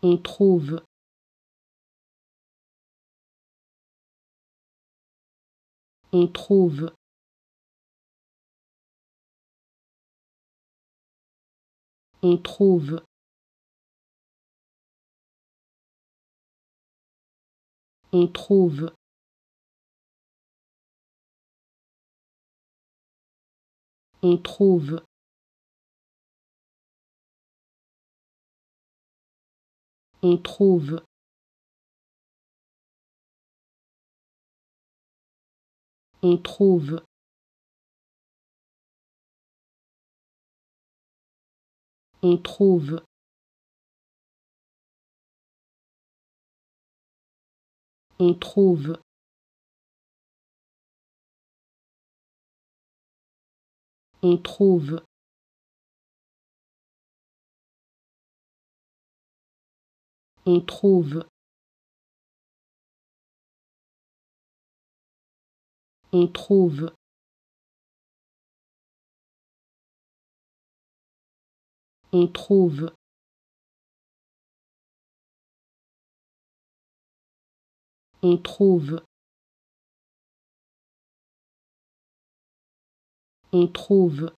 On trouve. On trouve. On trouve. On trouve. On trouve. On trouve. On trouve. On trouve. On trouve. On trouve. On trouve. On trouve. On trouve. On trouve. On trouve.